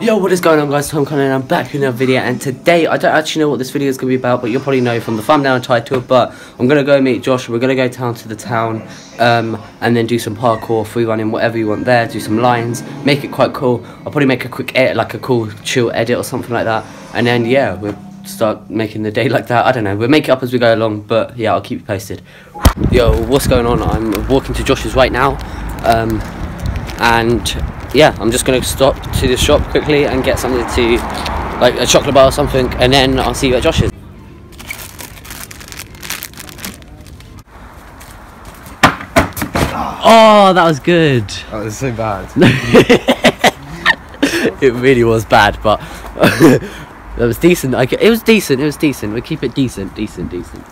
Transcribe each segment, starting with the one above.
Yo, what is going on guys, Tom Connelly and I'm back with another video and today, I don't actually know what this video is going to be about but you'll probably know from the thumbnail and title but I'm going to go meet Josh, we're going to go down to the town um, and then do some parkour, free running, whatever you want there, do some lines, make it quite cool, I'll probably make a quick edit, like a cool chill edit or something like that and then yeah, we'll start making the day like that, I don't know, we'll make it up as we go along but yeah, I'll keep you posted. Yo, what's going on, I'm walking to Josh's right now um, and yeah, I'm just gonna stop to the shop quickly and get something to, like a chocolate bar or something, and then I'll see you at Josh's. Ah. Oh, that was good. That was so bad. it really was bad, but that was decent. I, it was decent. It was decent. We keep it decent, decent, decent.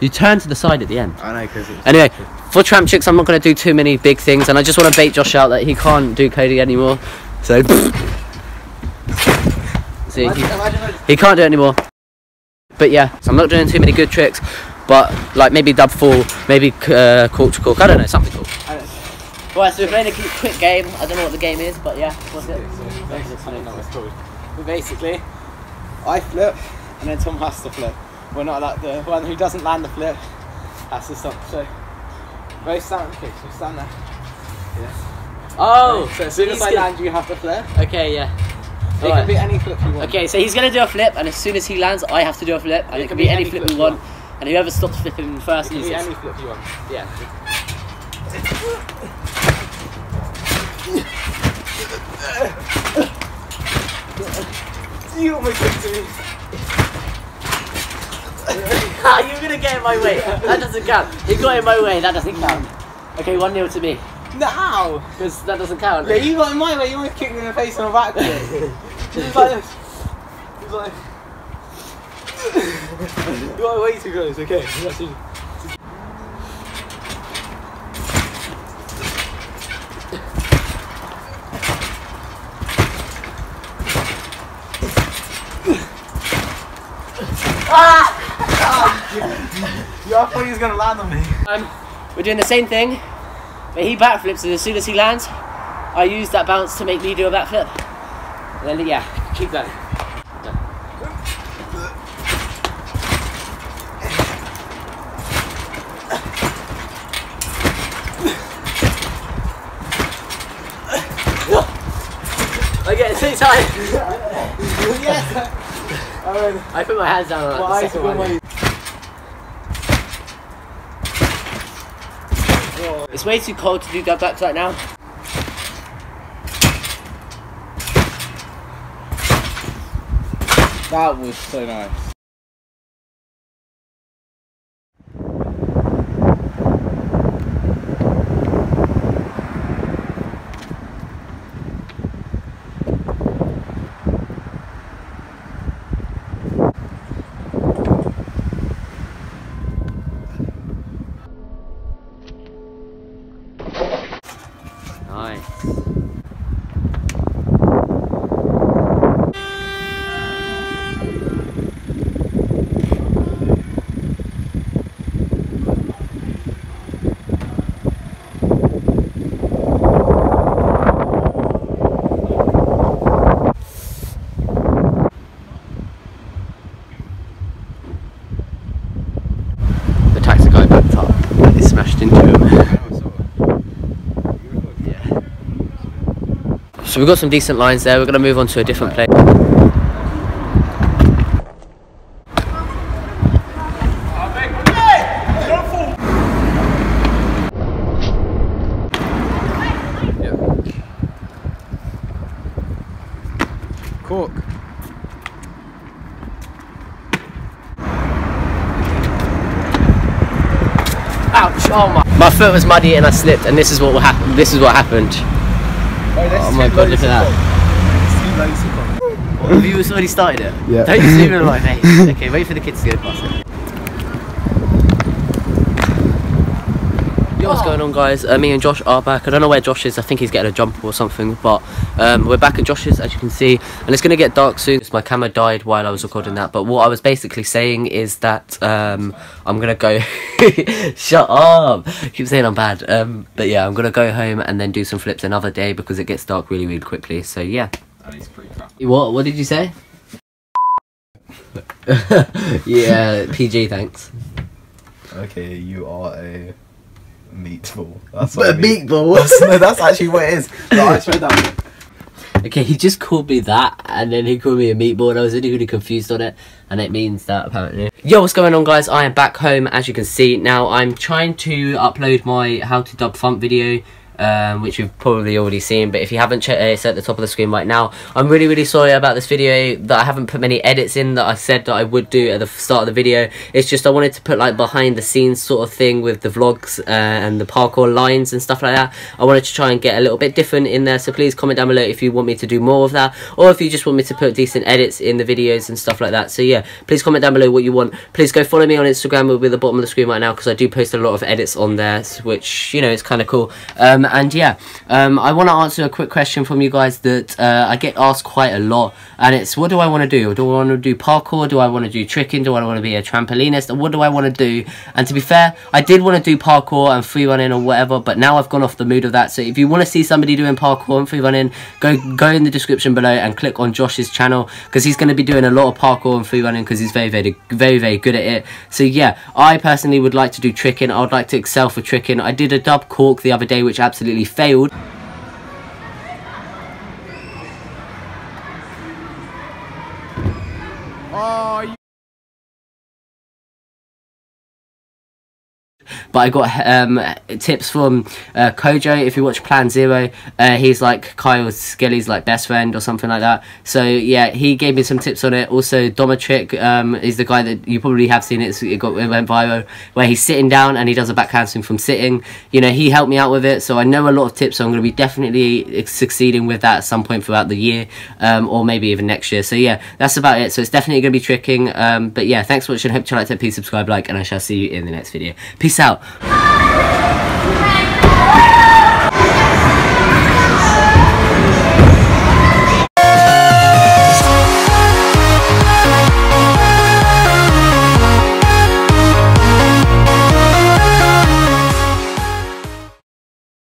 You turn to the side at the end. I know, because it's. Anyway, for Tramp Tricks, I'm not going to do too many big things, and I just want to bait Josh out that he can't do Cody anymore. So, see, he, he can't do it anymore. But yeah, so I'm not doing too many good tricks, but like maybe dub full, maybe uh, cork to cork, I don't know, something cool. Right, so we're playing a quick game. I don't know what the game is, but yeah, what's it? But basically, I flip, and then Tom has to flip. We're not like the one who doesn't land the flip has to stop. So, very stand. Okay, so stand there. Yeah. Oh, oh So as soon as I gonna- land, you have to flip. Okay, yeah. It Alright. can be any flip you want. Okay, so he's gonna do a flip, and as soon as he lands, I have to do a flip, and it, can be, any flip we want, and whoever stops flipping first It can be loses. any flip you want. Yeah. You hit me. Ah, you're gonna get in my way. That doesn't count. He got in my way. That doesn't count. Okay, one 0 to me. No. Because that doesn't count. Yeah, you got in my way. You almost kicked me in the face on the back. He's like this. He was like. you got way too close. Okay. Easy. You I thought he was gonna land on me. Um, we're doing the same thing, but he backflips, and as soon as he lands, I use that bounce to make me do a backflip. And then, yeah, keep going. I get times. yes. I mean, I put my hands down on well, that. I the second one. It's way too cold to do dub backs right now. That was so. Nice. The taxi guy backed up and he smashed into him. Yeah. So we've got some decent lines there. We're going to move on to a different place. Cork. Ouch! Oh my! My foot was muddy and I slipped, and this is what will happen. This is what happened. Oh, oh my god! Look at that. What, have you already started it? Yeah. Don't zoom in on my face. Okay, wait for the kids to go past it. Yo, what's going on guys? Uh, me and Josh are back. I don't know where Josh is. I think he's getting a jumper or something. But um, we're back at Josh's as you can see. And it's going to get dark soon. My camera died while I was recording that. But what I was basically saying is that um, I'm going to go... Shut up! I keep saying I'm bad. Um, but yeah, I'm going to go home and then do some flips another day because it gets dark really, really quickly. So yeah. And it's pretty crap. What, what did you say? yeah, PG, thanks. Okay, you are a meatball. That's But what I mean. meatball. That's, no, that's actually what it is. No, I swear that. Okay, he just called me that, and then he called me a meatball, and I was really, really confused on it, and it means that apparently. Yo, what's going on, guys? I am back home, as you can see. Now, I'm trying to upload my how to dub font video, um, which you've probably already seen, but if you haven't checked it's at the top of the screen right now. I'm really, really sorry about this video, that I haven't put many edits in that I said that I would do at the start of the video. It's just I wanted to put, like, behind the scenes sort of thing with the vlogs uh, and the parkour lines and stuff like that. I wanted to try and get a little bit different in there, so please comment down below if you want me to do more of that, or if you just want me to put decent edits in the videos and stuff like that. So yeah, please comment down below what you want. Please go follow me on Instagram, will be at the bottom of the screen right now, because I do post a lot of edits on there, which, you know, it's kind of cool. Um, and yeah, um, I want to answer a quick question from you guys that uh, I get asked quite a lot, and it's what do I want to do? Do I want to do parkour? Do I want to do tricking? Do I want to be a trampolinist? What do I want to do? And to be fair, I did want to do parkour and free running or whatever, but now I've gone off the mood of that. So if you want to see somebody doing parkour and free running, go go in the description below and click on Josh's channel because he's going to be doing a lot of parkour and free running because he's very very very very good at it. So yeah, I personally would like to do tricking. I would like to excel for tricking. I did a dub cork the other day which absolutely failed. But I got um, tips from uh, Kojo. If you watch Plan Zero, uh, he's like Kyle Skelly's like best friend or something like that. So yeah, he gave me some tips on it. Also, Domatrick um, is the guy that you probably have seen it. It got it went viral where he's sitting down and he does a back handspring from sitting. You know, he helped me out with it, so I know a lot of tips. So I'm going to be definitely succeeding with that at some point throughout the year, um, or maybe even next year. So yeah, that's about it. So it's definitely going to be tricking. Um, but yeah, thanks for watching. Hope you liked it. Please subscribe, like, and I shall see you in the next video. Peace out. Ah!